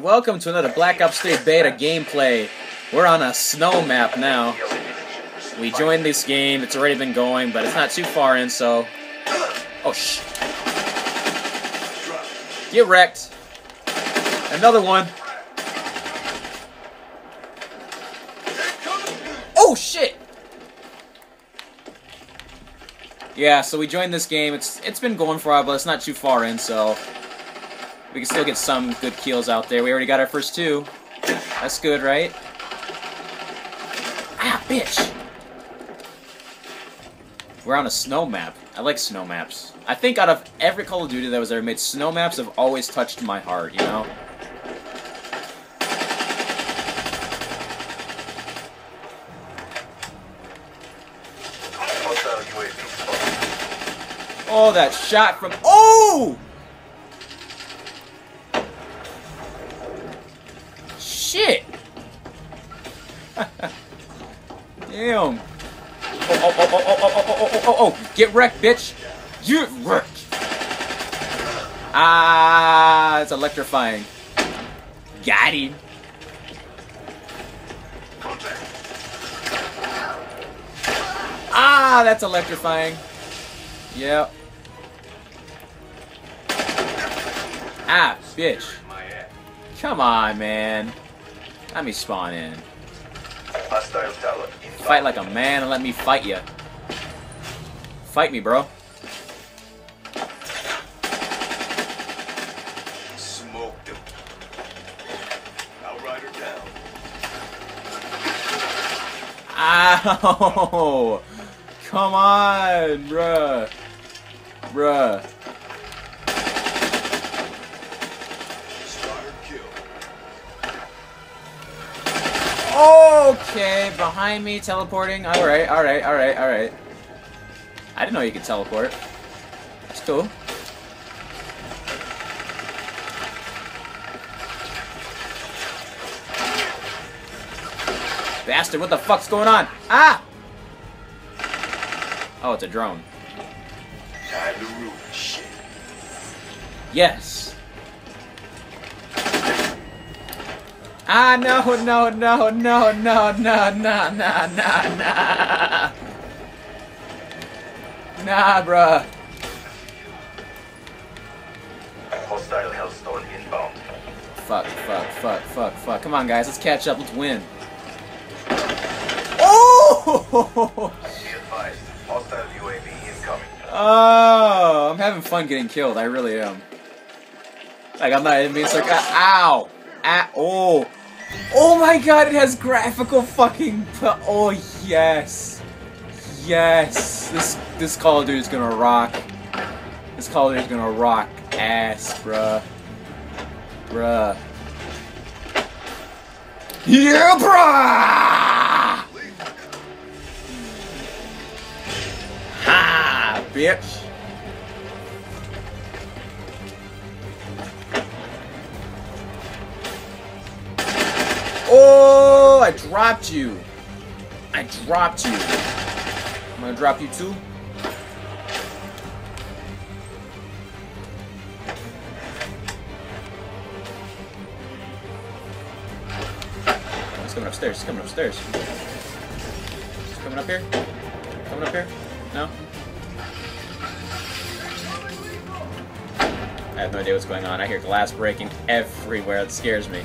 welcome to another Black Ops 3 beta gameplay. We're on a snow map now. We joined this game, it's already been going, but it's not too far in, so... Oh, sh... Get wrecked. Another one. Oh, shit! Yeah, so we joined this game. It's It's been going for a while, but it's not too far in, so... We can still get some good kills out there. We already got our first two. That's good, right? Ah, bitch! We're on a snow map. I like snow maps. I think out of every Call of Duty that was ever made, snow maps have always touched my heart, you know? Oh, that shot from... Oh! Shit! Damn. Oh, oh, oh, oh, oh, oh, oh, oh, oh, oh, get wrecked, bitch! Get wrecked! Ah, it's electrifying. Got him. Ah, that's electrifying. Yep. Ah, bitch. Come on, man. Let me spawn in. Fight like a man and let me fight you. Fight me, bro. Smoked him. Outrider down. Ow! Come on, bruh. Bruh. Okay, behind me, teleporting. Alright, alright, alright, alright. I didn't know you could teleport. That's cool. Bastard, what the fuck's going on? Ah! Oh, it's a drone. Time to ruin shit. Yes. Ah, no, no, no, no, no, no, no, no, no, no. Nah, bruh. Hostile Hellstorm inbound. Fuck, fuck, fuck, fuck, fuck. Come on, guys, let's catch up. Let's win. Oh! Be advised. Hostile UAV incoming. Oh, I'm having fun getting killed. I really am. Like, I'm not even being like, ow! Ah, all. Oh my god, it has graphical fucking. Oh, yes. Yes. This this Call of Duty is gonna rock. This Call of Duty is gonna rock ass, bruh. Bruh. Yeah, bruh! Ha, bitch. I dropped you. I dropped you. I'm gonna drop you too. He's coming upstairs. He's coming upstairs. He's coming up here. Coming up here. No. I have no idea what's going on. I hear glass breaking everywhere. It scares me.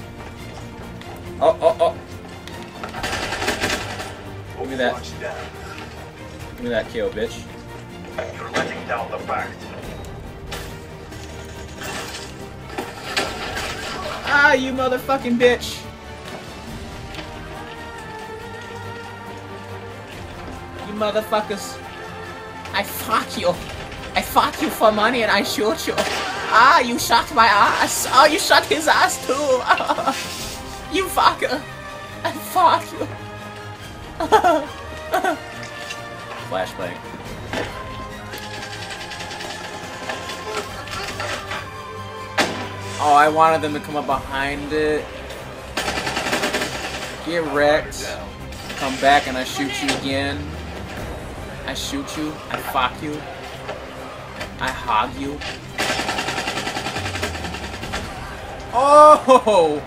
Oh, oh, oh. Give me that. Give me that kill, bitch. You're letting down the fact. Ah, you motherfucking bitch! You motherfuckers. I fuck you. I fuck you for money and I shoot you. Ah, you shot my ass. Oh, you shot his ass too. you fucker. I fuck you. Flashbang. Oh, I wanted them to come up behind it. Get wrecked. Come back and I shoot you again. I shoot you. I fuck you. I hog you. Oh!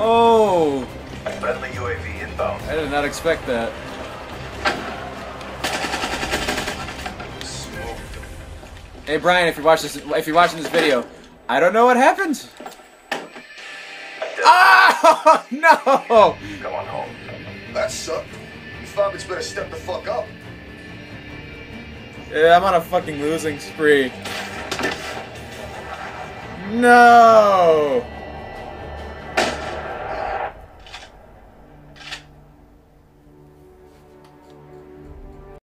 Oh, Friendly UAV inbound. I did not expect that. Hey Brian, if you're watching this, if you're watching this video, I don't know what happened. Ah no! Come on home. That sucked. You Fabrics better step the fuck up. Yeah, I'm on a fucking losing spree. No!